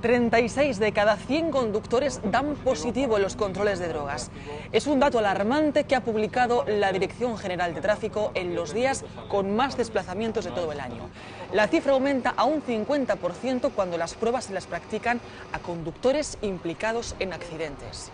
36 de cada 100 conductores dan positivo en los controles de drogas. Es un dato alarmante que ha publicado la Dirección General de Tráfico en los días con más desplazamientos de todo el año. La cifra aumenta a un 50% cuando las pruebas se las practican a conductores implicados en accidentes.